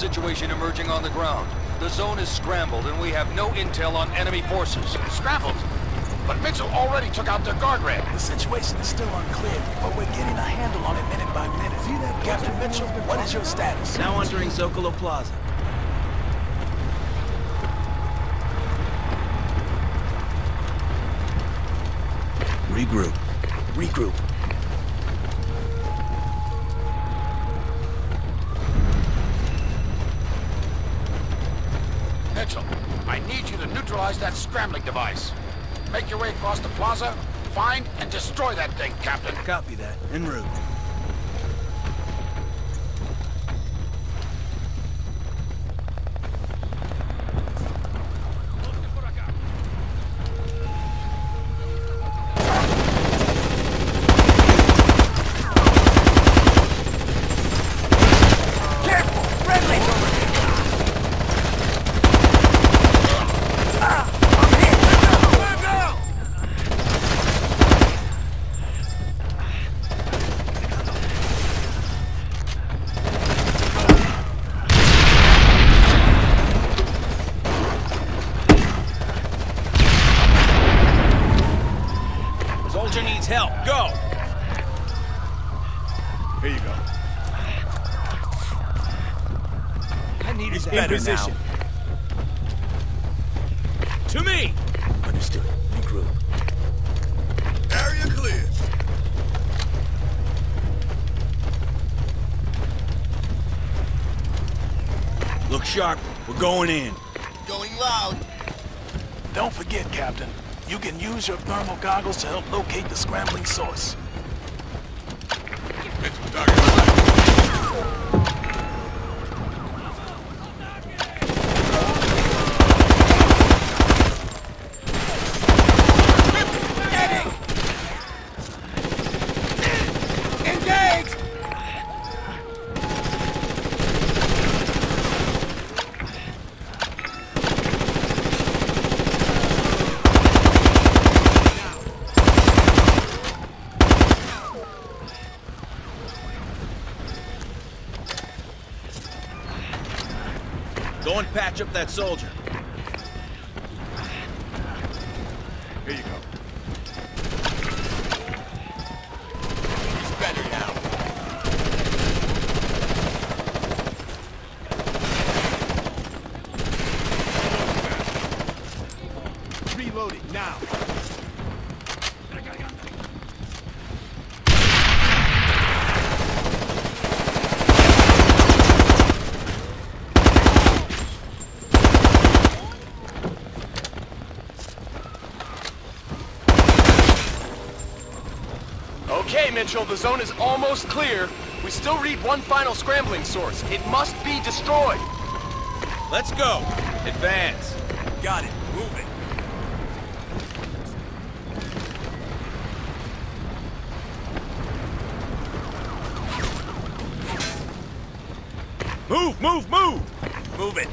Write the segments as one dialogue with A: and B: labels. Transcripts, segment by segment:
A: situation emerging on the ground. The zone is scrambled and we have no intel on enemy forces.
B: Scrambled? But Mitchell already took out their guardrail.
C: The situation is still unclear, but we're getting a handle on it minute by minute. See that, Captain Mitchell? What is your status?
D: Now entering Zocalo Plaza.
C: Regroup. Regroup.
B: Scrambling device. Make your way across the plaza, find and destroy that thing, Captain.
D: Copy that. En route.
C: Use your thermal goggles to help
D: that soldier.
E: Here you go. He's better now. Reloading now.
F: Mitchell, the zone is almost clear. We still read one final scrambling source. It must be destroyed.
D: Let's go. Advance.
C: Got it. Move it.
D: Move, move, move!
C: Move it.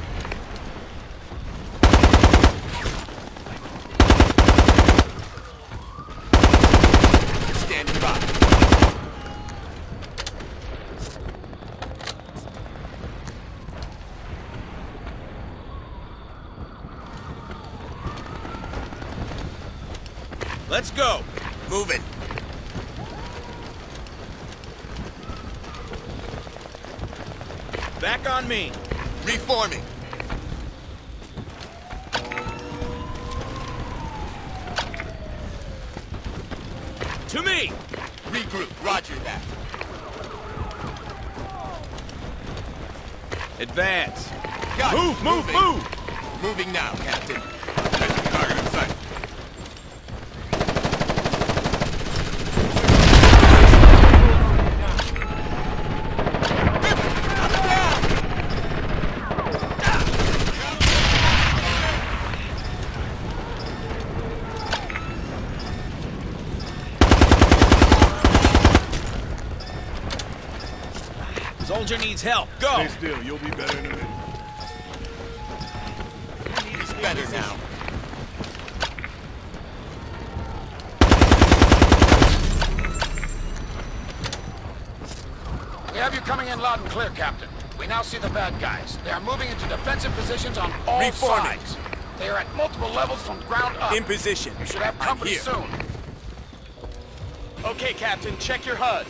E: Standing by.
D: Let's go.
C: Move it.
D: Back on me.
E: Reforming.
D: To me.
E: Regroup. Roger that.
D: Advance.
E: Got it.
D: Move, move,
E: Moving.
D: move!
E: Moving now, Captain.
D: soldier needs help. Go.
E: Stay still. You'll be better in a minute. He's better now.
B: We have you coming in loud and clear, Captain. We now see the bad guys. They are moving into defensive positions on all
C: Reforming.
B: sides. They are at multiple levels from ground up.
C: In position.
B: You should have company soon.
F: Okay, Captain, check your HUD.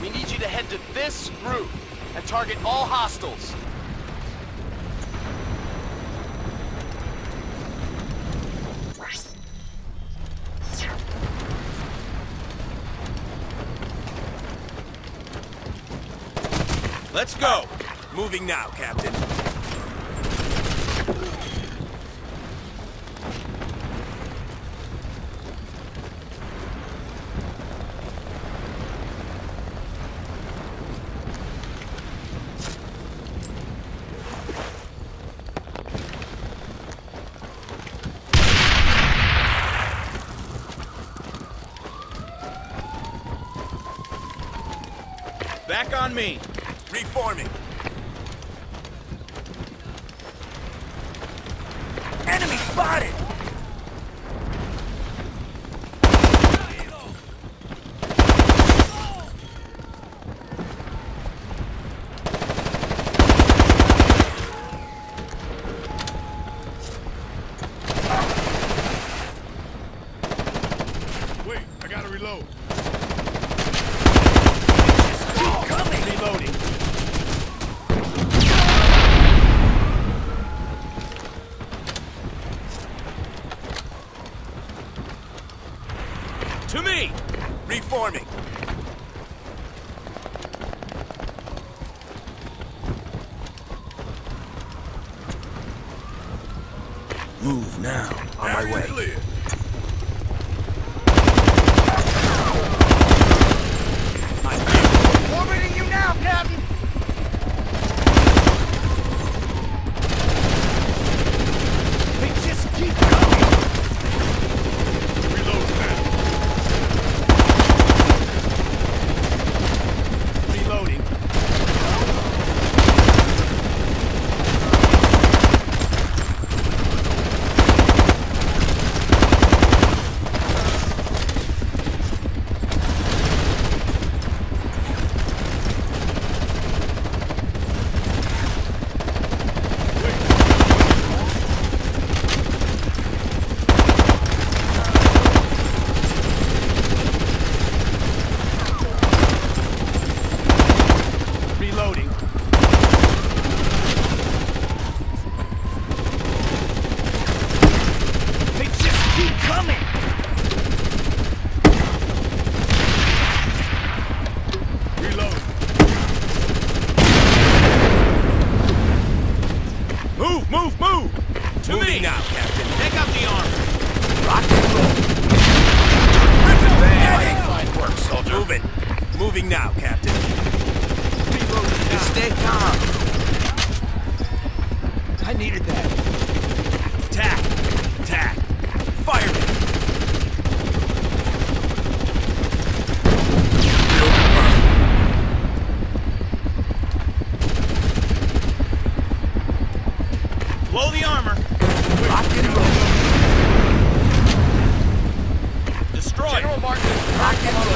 F: We need you to head to this roof and target all hostiles.
D: Let's go!
C: Moving now, Captain.
D: me.
C: Reforming.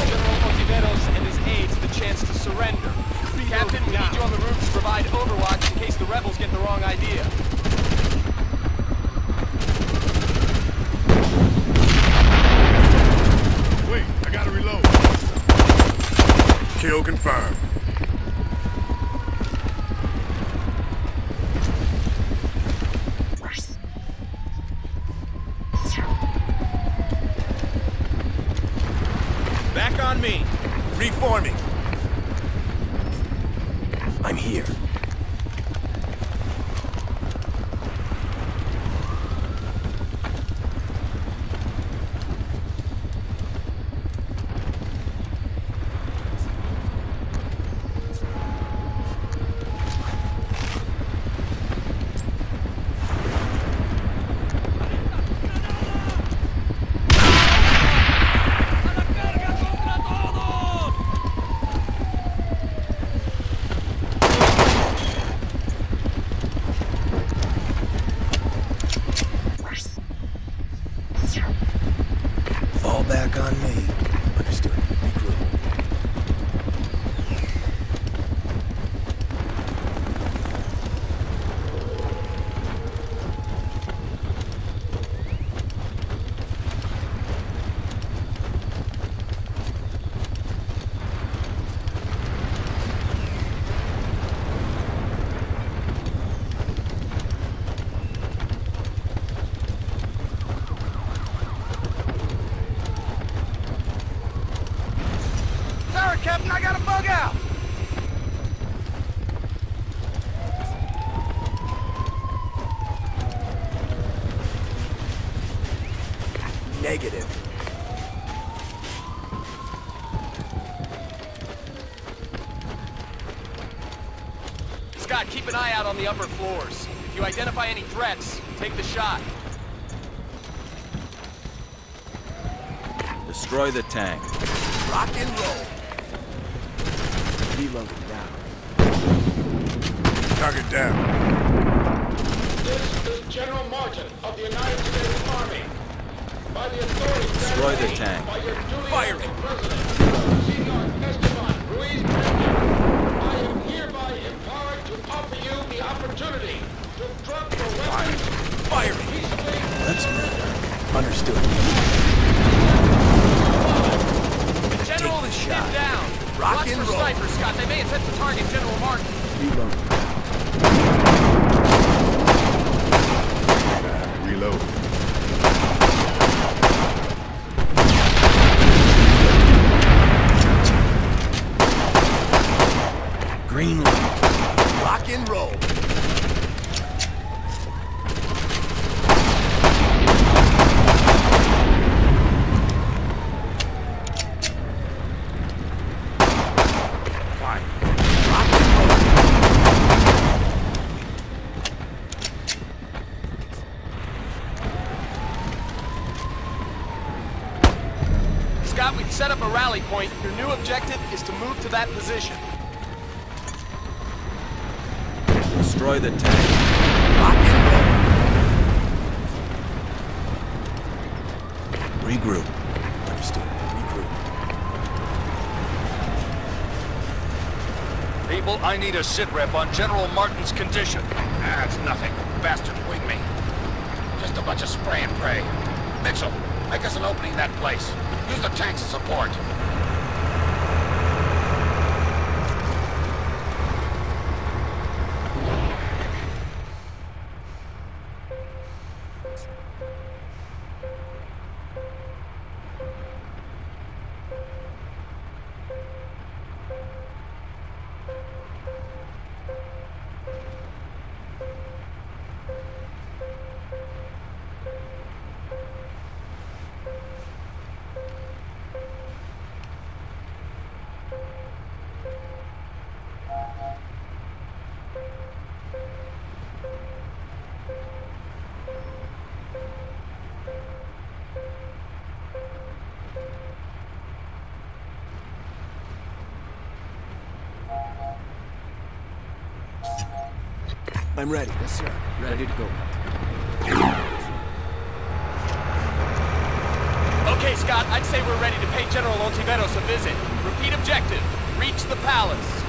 F: General Ontiveros and his aides the chance to surrender. Captain, we need you on the roof to provide overwatch in case the rebels get the wrong idea.
G: Wait, I gotta reload.
C: Kill confirmed.
D: for me.
F: On the upper floors. If you identify any threats, take the shot.
D: Destroy the tank.
C: Rock and roll.
E: Reloading now.
G: Target down.
B: This is General Martin of the United States Army. By the authority
D: Destroy the tank.
B: by your duly elected president, Senor Esteban Ruiz Peña, I am hereby empowered to offer you the opportunity to drop your weapons
C: Fire.
B: peaceably
C: Let's move. Understood.
F: The general
C: the
F: is
C: shot.
F: pinned down.
C: Rock
F: Watch
C: and
F: for
C: roll.
F: snipers, Scott. They may attempt to target General Martin.
E: Reloading.
G: Reload.
C: Green light. Rock and roll. Fine. Rock and roll.
F: Scott, we've set up a rally point. Your new objective is to move to that position.
D: Destroy the tank.
C: Rock and. Regroup. Understood. Regroup.
A: People, I need a sit rep on General Martin's condition.
B: That's nothing. Bastards wing me. Just a bunch of spray and pray. Mitchell, make us an opening in that place. Use the tanks as support.
E: I'm ready. Yes, sir. Ready to go.
F: Okay, Scott, I'd say we're ready to pay General Ontiveros a visit. Repeat objective. Reach the palace.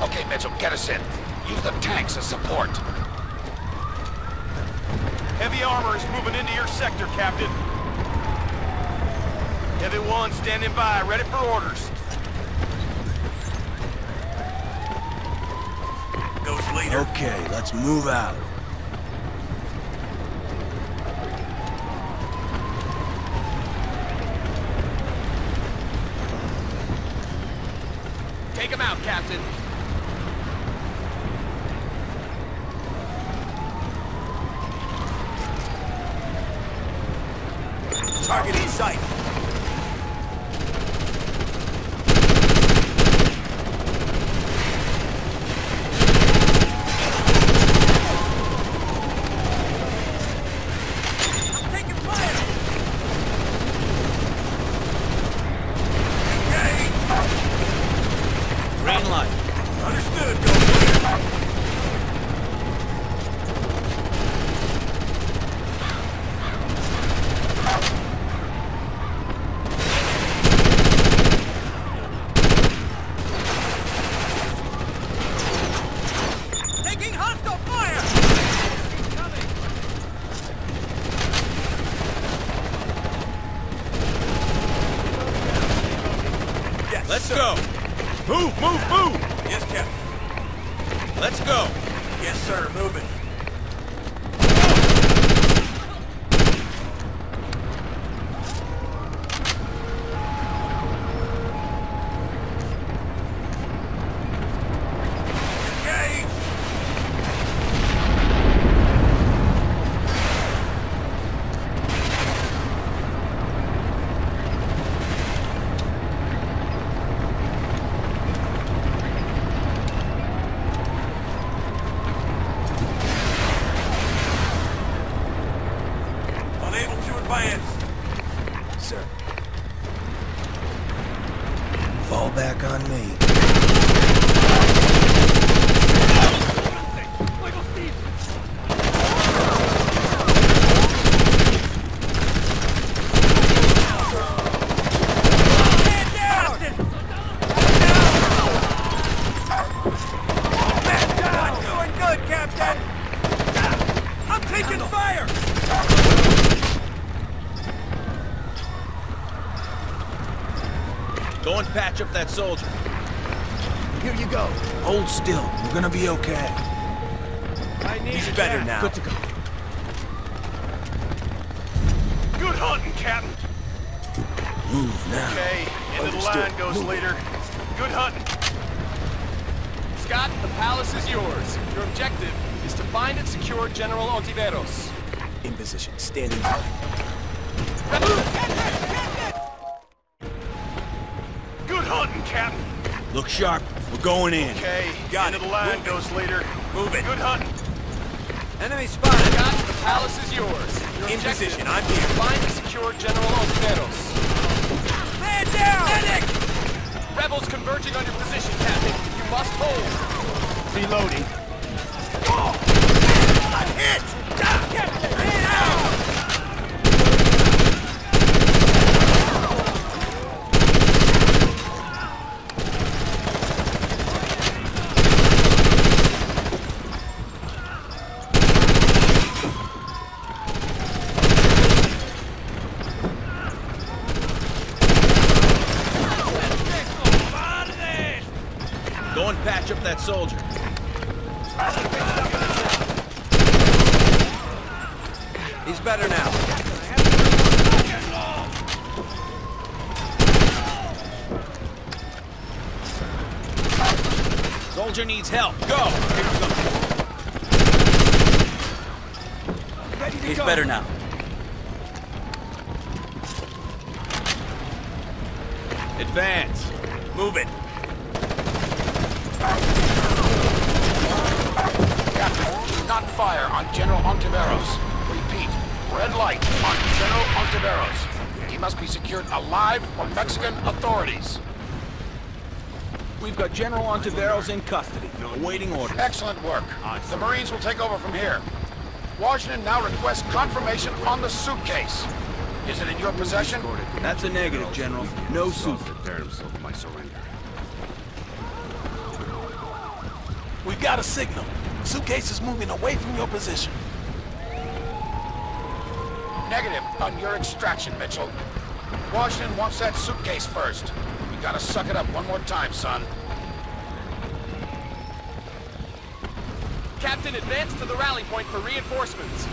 B: Okay, Mitchell, get us in. Use the tanks as support.
F: Heavy armor is moving into your sector, Captain. Heavy 1 standing by, ready for orders.
C: Goes later.
D: Okay, let's move out.
F: Take him out, Captain.
C: Target in sight. I'm taking fire. Engage.
D: Green light.
C: Understood. Go clear. Taking hostile fire! Yes,
D: Let's
C: sir.
D: go. Move, move, move.
C: Yes, Captain.
D: Let's go.
C: Yes, sir. Moving. Engage! sir.
E: Fall back on me.
C: Not doing good, Captain! I'm taking fire!
D: Go and patch up that soldier.
C: Here you go. Hold still. We're gonna be okay.
F: I need
C: He's better
F: back.
C: now.
E: Good to go.
H: Good hunting, Captain.
C: Move now.
H: Okay, into the
C: Understood.
H: line goes
C: Move.
H: leader. Good hunting.
F: Scott, the palace is yours. Your objective is to find and secure General Ontiveros.
C: In position. Standing by.
E: Look sharp. We're going in.
H: Okay,
C: Got
H: into
C: it.
H: the line
C: Move it.
H: goes leader.
C: Move it.
H: Good hunting.
C: Enemy spotted.
F: Scott, the palace is yours. Your
C: In position. I'm
F: is to
C: here.
F: Find and secure General Ontiveros.
C: Man down! Medic!
F: Rebels converging on your position, Captain. You must hold.
H: Reloading.
C: I'm hit! Man out!
D: Go and patch up that soldier.
C: He's better now.
D: Soldier needs help. Go!
C: He's better now.
D: Advance.
C: Move it.
B: Captain, do not fire on General Ontiveros. Repeat, red light on General Ontiveros. He must be secured alive from Mexican authorities.
E: We've got General Ontiveros in custody, awaiting orders.
B: Excellent work. The Marines will take over from here. Washington now requests confirmation on the suitcase. Is it in your possession?
E: That's a negative, General. No suit.
C: We've got a signal. Suitcase is moving away from your position.
B: Negative on your extraction, Mitchell. Washington wants that suitcase first. You gotta suck it up one more time, son.
F: Captain, advance to the rally point for reinforcements.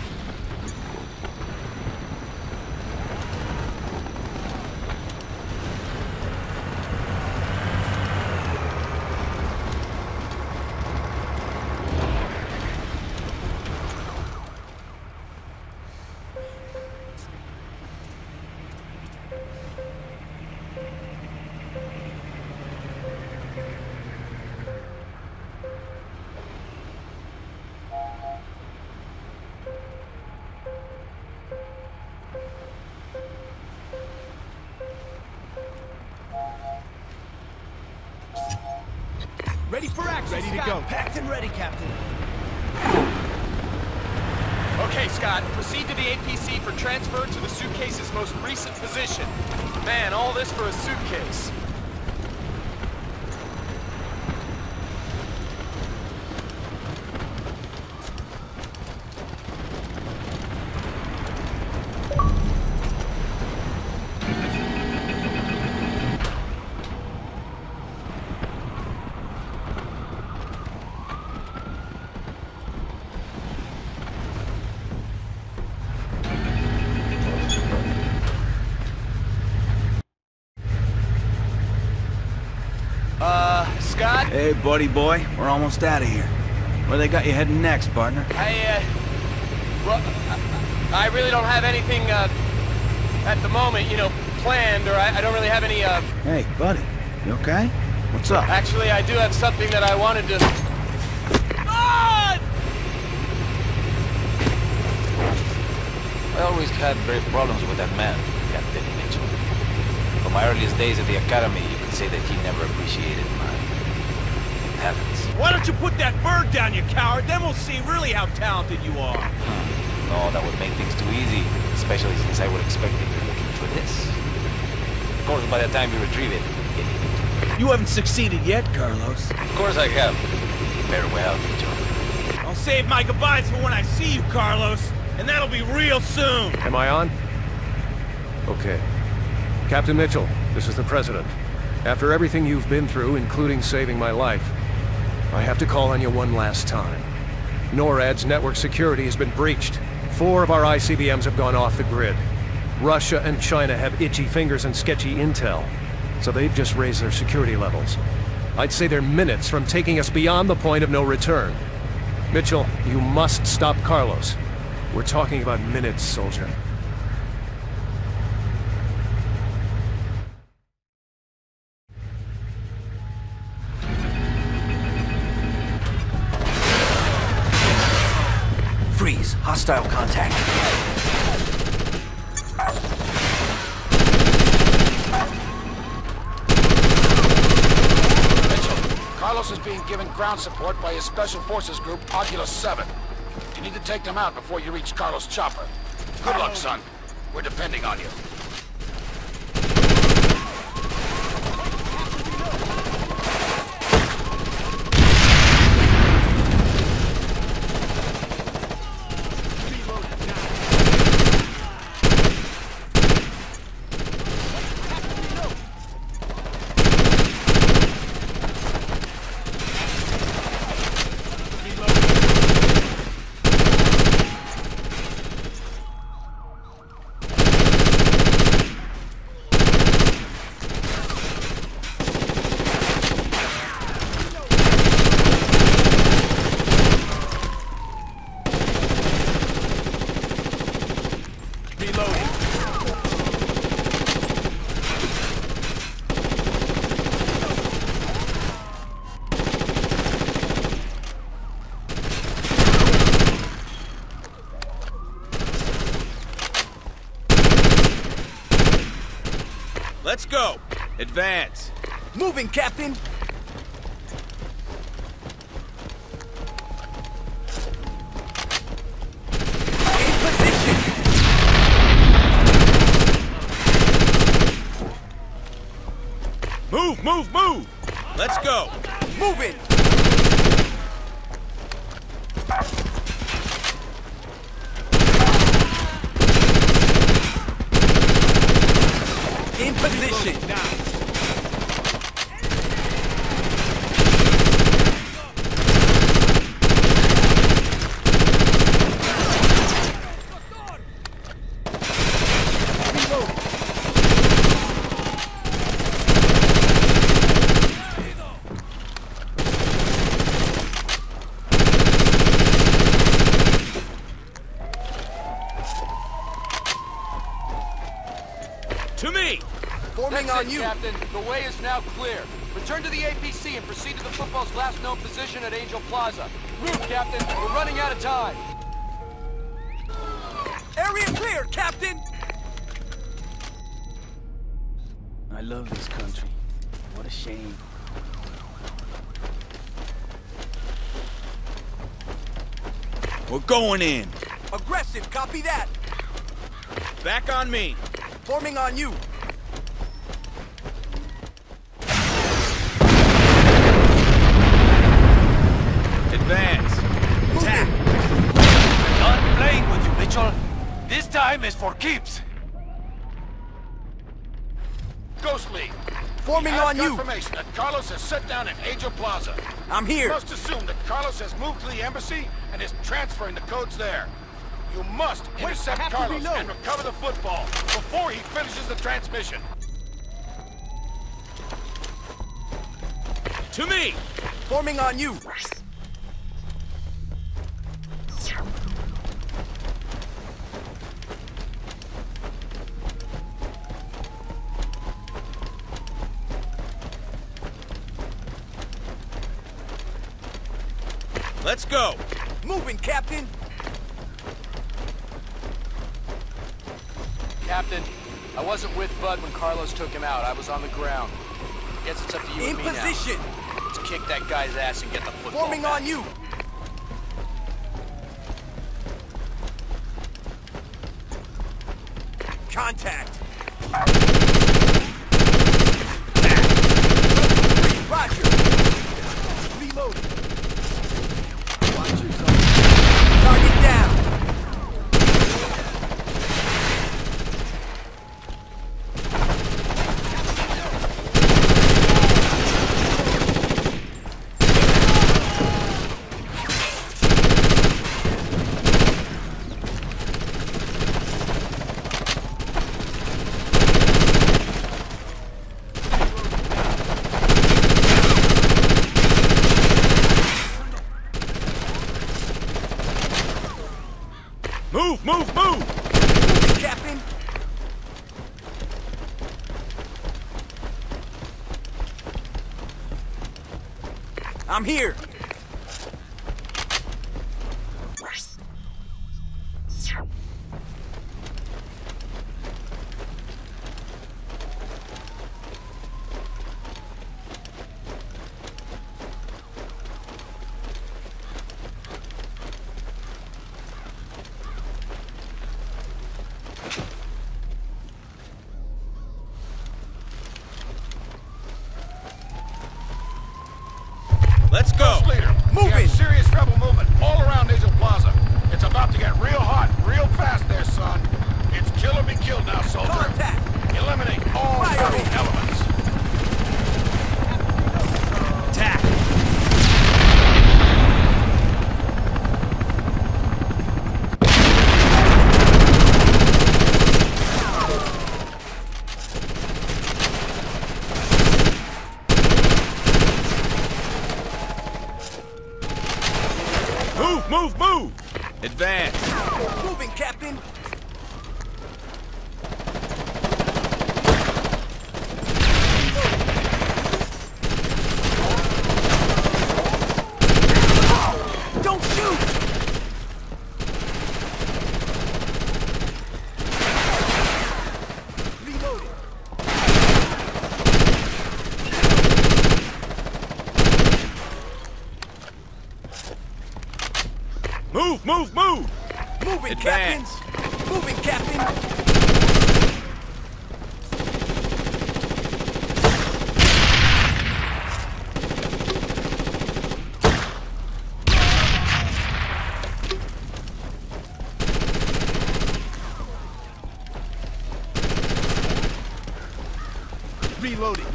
E: Ready for action.
H: Ready to go.
E: Packed and ready, Captain.
F: Okay, Scott, proceed to the APC for transfer to the suitcase's most recent position. Man, all this for a suitcase. Uh, Scott?
E: Buddy boy. We're almost out of here. Where they got you heading next, partner?
F: I, uh, well, I, I really don't have anything, uh, at the moment, you know, planned, or I, I don't really have any, uh,
E: Hey, buddy. You okay? What's up?
F: actually, I do have something that I wanted to... Ah!
I: I always had grave problems with that man. Captain Mitchell. From my earliest days at the Academy, you could say that he never appreciated my talents.
E: Why don't you put that bird down, you coward? Then we'll see really how talented you are.
I: No, oh, that would make things too easy, especially since I would expect that you're looking for this. Of course, by the time you retrieve it, it
E: You haven't succeeded yet, Carlos.
I: Of course I have. Farewell, Mitchell.
E: I'll save my goodbyes for when I see you, Carlos. And that'll be real soon.
J: Am I on? Okay. Captain Mitchell, this is the President. After everything you've been through, including saving my life, I have to call on you one last time. NORAD's network security has been breached. Four of our ICBMs have gone off the grid. Russia and China have itchy fingers and sketchy intel, so they've just raised their security levels. I'd say they're minutes from taking us beyond the point of no return. Mitchell, you must stop Carlos. We're talking about minutes, soldier.
C: Hostile contact.
B: Mitchell, Carlos is being given ground support by his Special Forces group, Oculus 7. You need to take them out before you reach Carlos' chopper. Good luck, son. We're depending on you.
D: Let's go. Advance.
E: Moving, Captain.
C: In position.
D: Move, move, move. Let's go.
C: Moving. In position.
D: To me.
C: Forming
F: That's
C: on
F: it,
C: you.
F: Captain. The way is now clear. Return to the APC and proceed to the football's last known position at Angel Plaza. Move, Captain. We're running out of time.
C: Area clear, Captain.
K: I love this country. What a shame.
D: We're going in.
C: Aggressive, copy that.
D: Back on me.
C: Forming on you.
I: This time is for keeps.
B: Ghostly,
C: Forming on you.
B: confirmation that Carlos has set down in Angel Plaza.
C: I'm
B: You
C: here.
B: must assume that Carlos has moved to the embassy and is transferring the codes there. You must intercept Carlos and recover the football before he finishes the transmission.
D: To me.
C: Forming on you.
D: Go.
C: Moving, Captain.
F: Captain, I wasn't with Bud when Carlos took him out. I was on the ground. Guess it's up to you
B: In
F: and me now.
B: position.
F: Let's kick that guy's ass and get the football
B: Forming
F: back.
B: on you. Contact.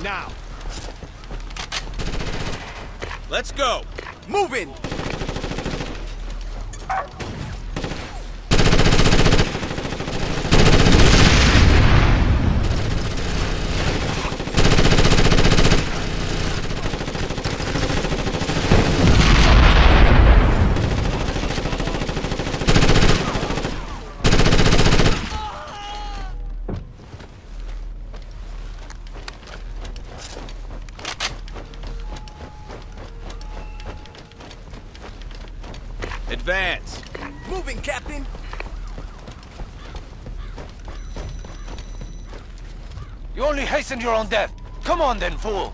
C: Now.
D: Let's go!
B: Moving.
D: Advance!
B: Moving, Captain.
L: You your own death. Come on then, fool.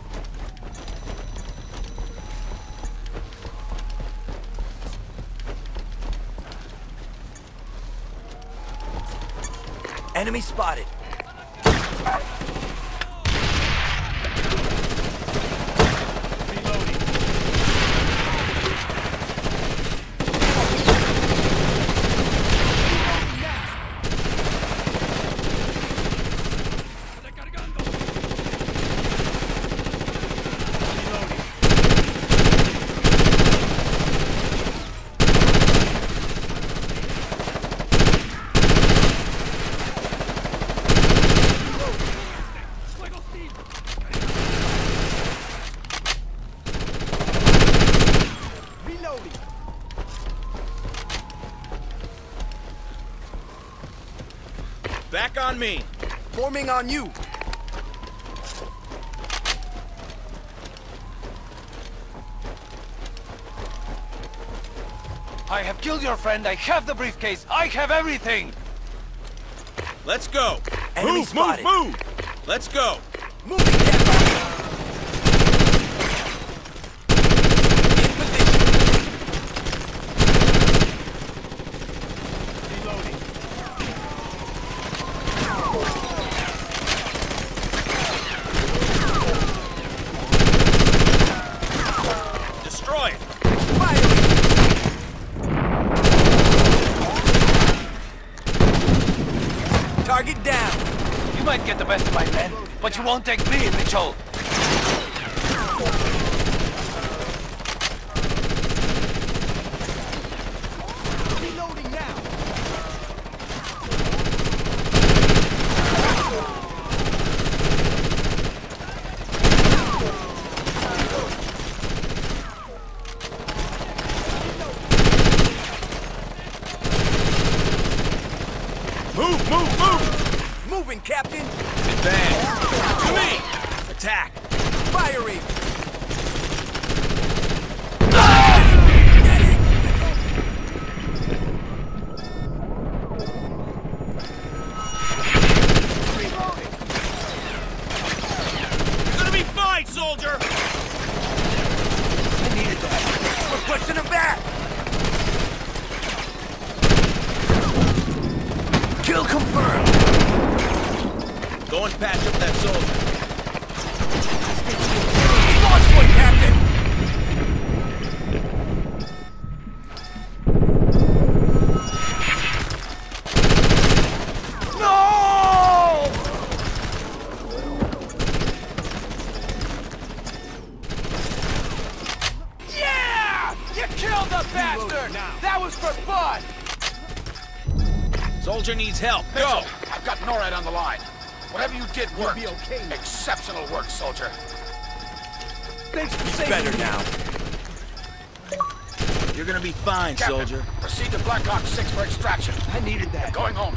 B: Enemy spotted.
C: Reloading.
B: Reloading.
D: Back on me!
B: Forming on you.
L: I have killed your friend. I have the briefcase. I have everything.
D: Let's go!
C: Enemy
G: move,
C: spotted.
G: move, move! Let's go!
C: Moving, Captain. In position.
G: Destroy it!
C: Firing. Target down.
B: You might get the best of my men, but you won't take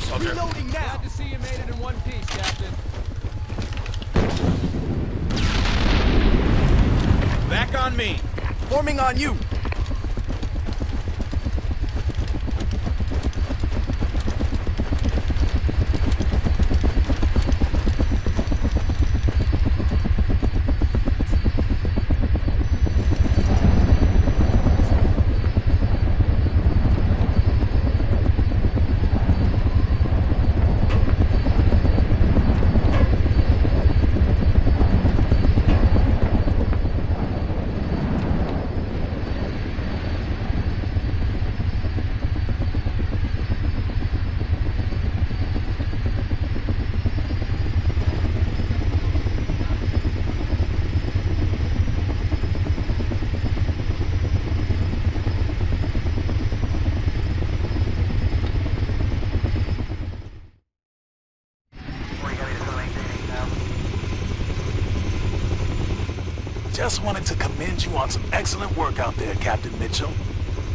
G: soldier.
C: Reloading now.
F: Glad to see you made it in one piece, Captain.
G: Back on me.
C: Forming on you.
M: Just wanted to commend you on some excellent work out there, Captain Mitchell.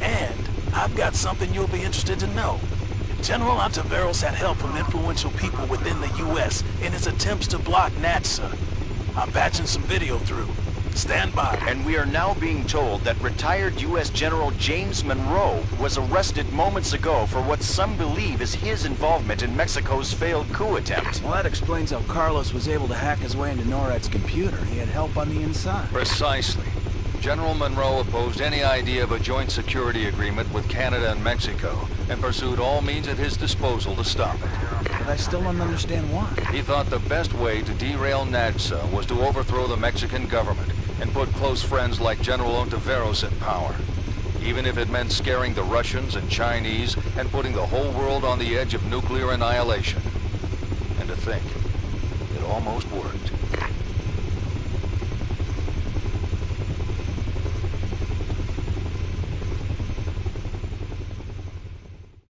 M: And I've got something you'll be interested to know. General Ontiveros had help from influential people within the U.S. in his attempts to block NAJSA. I'm patching some video through. Stand by.
N: And we are now being told that retired U.S. General James Monroe was arrested moments ago for what some believe is his involvement in Mexico's failed coup attempt.
D: Well, that explains how Carlos was able to hack his way into NORAD's computer. He had help on the inside.
A: Precisely. General Monroe opposed any idea of a joint security agreement with Canada and Mexico, and pursued all means at his disposal to stop it.
D: But I still don't understand why.
A: He thought the best way to derail NAJSA was to overthrow the Mexican government and put close friends like General Ontiveros in power. Even if it meant scaring the Russians and Chinese and putting the whole world on the edge of nuclear annihilation. And to think, it almost worked.